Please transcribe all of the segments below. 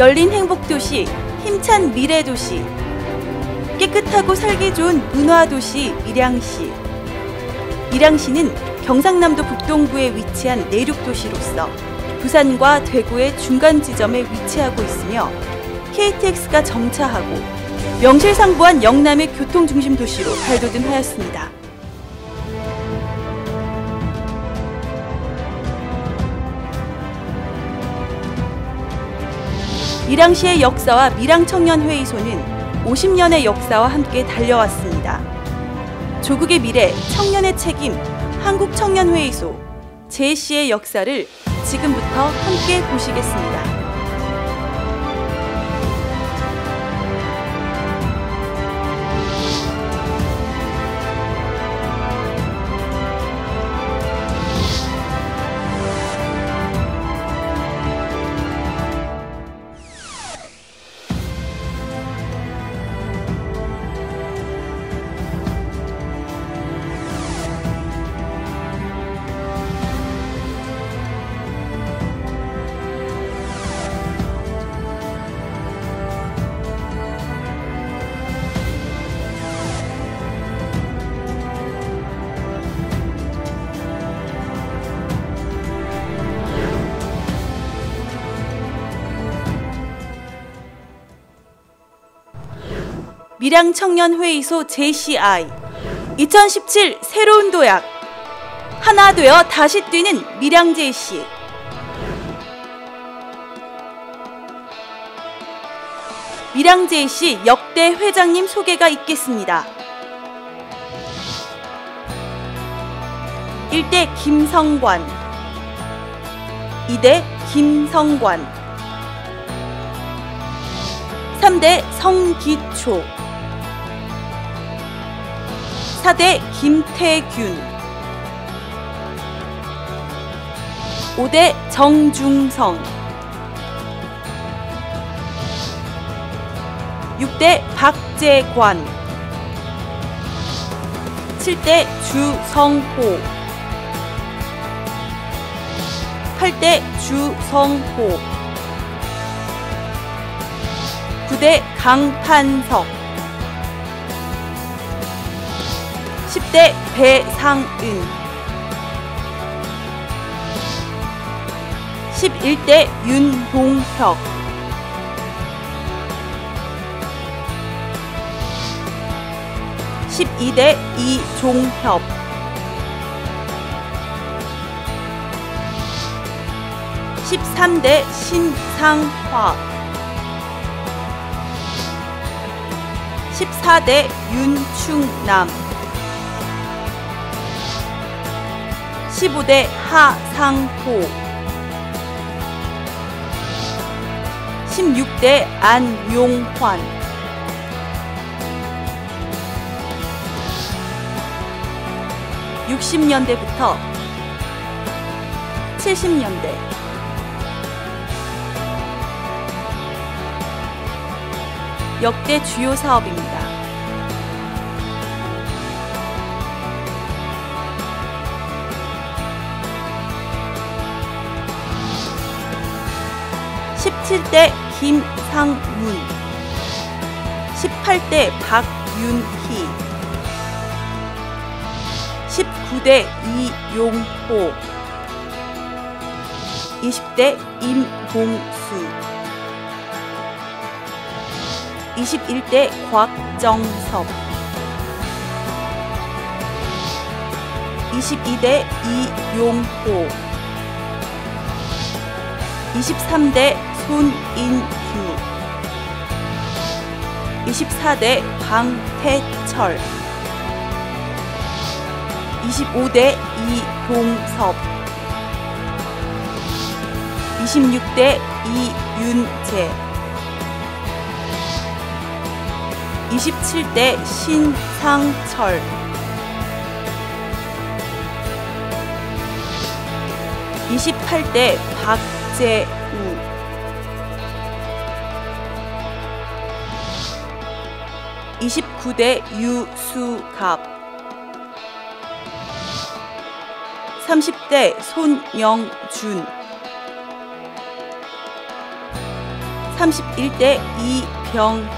열린 행복도시, 힘찬 미래도시, 깨끗하고 살기 좋은 문화도시 밀양시. 밀양시는 경상남도 북동부에 위치한 내륙도시로서 부산과 대구의 중간 지점에 위치하고 있으며 KTX가 정차하고 명실상부한 영남의 교통중심 도시로 발돋움하였습니다. 밀양시의 역사와 밀양청년회의소는 50년의 역사와 함께 달려왔습니다. 조국의 미래, 청년의 책임, 한국청년회의소, 제시의 역사를 지금부터 함께 보시겠습니다. 밀양 청년회의소 JCI 2017 새로운 도약. 하나 되어 다시 뛰는 밀양 JC 밀양 JC 역대 회장님 소개가 있겠습니다. 1대 김성관. 2대 김성관. 3대 성기초 4대 김태균. 5대 정중성. 6대 박재관. 7대 주성호. 8대 주성호. 9대 강판석 10대 배상은. 11대 윤동혁. 12대 이종협. 13대 신상화. 14대 윤충남 15대 하상호. 16대 안용환. 60년대부터 70년대. 역대 주요 사업입니다. 17대 김상문 18대 박윤희 19대 이용호 20대 임봉수 21대 곽정섭 22대 이용호 23대 손인규 24대 방태철. 25대 이동섭. 26대 이윤재. 27대 신상철. 28대 박재 29대 유수갑. 30대 손영준. 31대 이병희.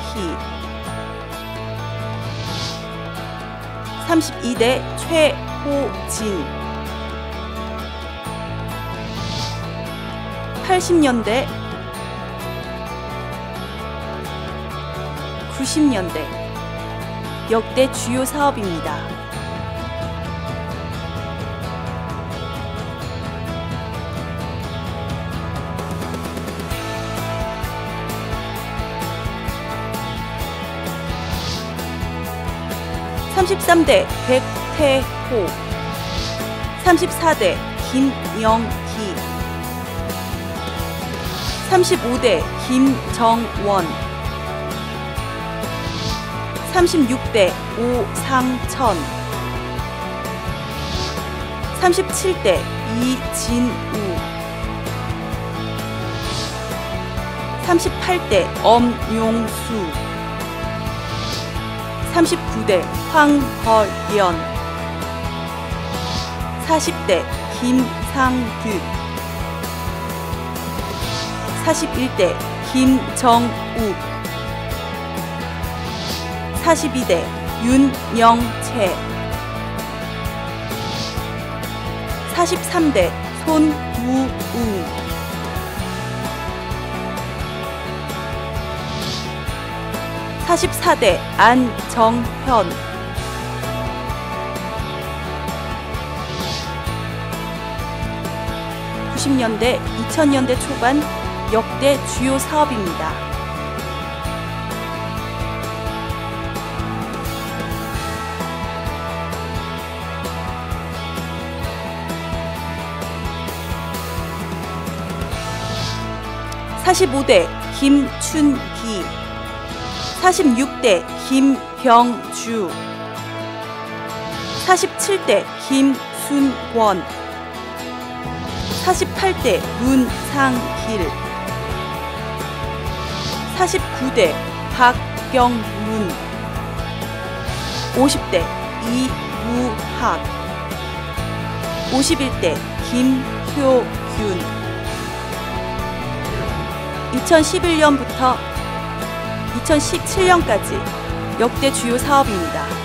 32대 최호진. 80년대 90년대 역대 주요 사업입니다. (33대) 백태호 (34대) 김영희 (35대) 김정원 36대 오상천. 37대 이진우. 38대 엄용수. 39대 황허연. 40대 김상규. 41대 김정욱 42대 윤영채. 43대 손두웅. 44대 안정현. 90년대, 2000년대 초반 역대 주요 사업입니다. (45대) 김춘기 46대 김병주 47대 김순권 48대 문상길 49대 박경문 50대 이무학 51대 김효균 2011년부터 2017년까지 역대 주요 사업입니다.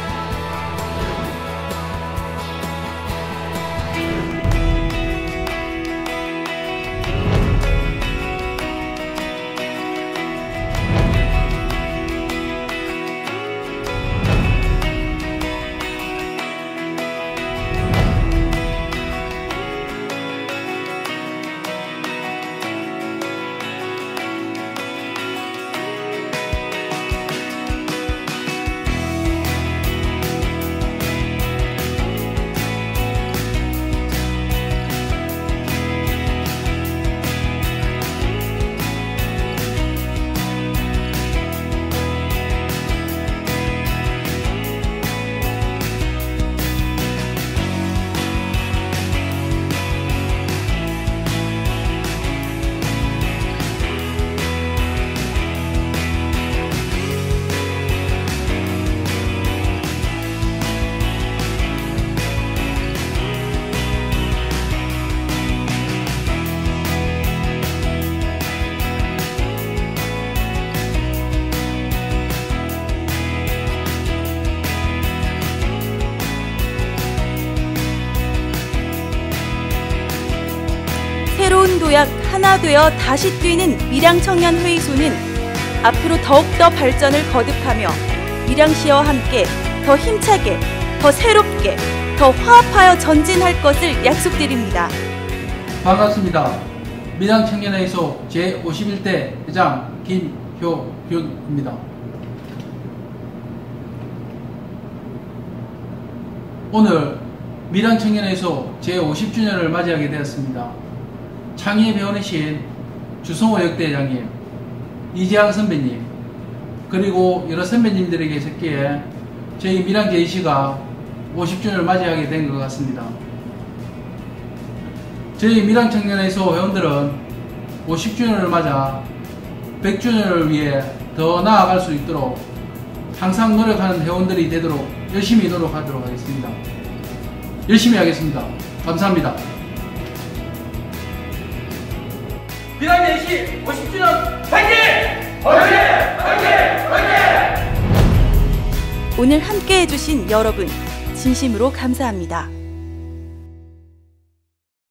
도약 하나 되어 다시 뛰는 밀양 청년 회의소는 앞으로 더욱더 발전을 거듭하며 밀양시와 함께 더 힘차게, 더 새롭게, 더 화합하여 전진할 것을 약속드립니다. 반갑습니다. 밀양 청년회의소 제51대 회장 김효균입니다. 오늘 밀양 청년회의소 제50주년을 맞이하게 되었습니다. 창의 배원이신 주성호 역대회장님, 이재항 선배님, 그리고 여러 선배님들이 계셨기에 저희 밀양 제이시가 50주년을 맞이하게 된 것 같습니다. 저희 밀양 청년회의소 회원들은 50주년을 맞아 100주년을 위해 더 나아갈 수 있도록 항상 노력하는 회원들이 되도록 열심히 노력하도록 하겠습니다. 열심히 하겠습니다. 감사합니다. 미남 예시 50주년 파이팅! 파이팅! 파이팅! 파이팅! 오늘 함께 해주신 여러분, 진심으로 감사합니다.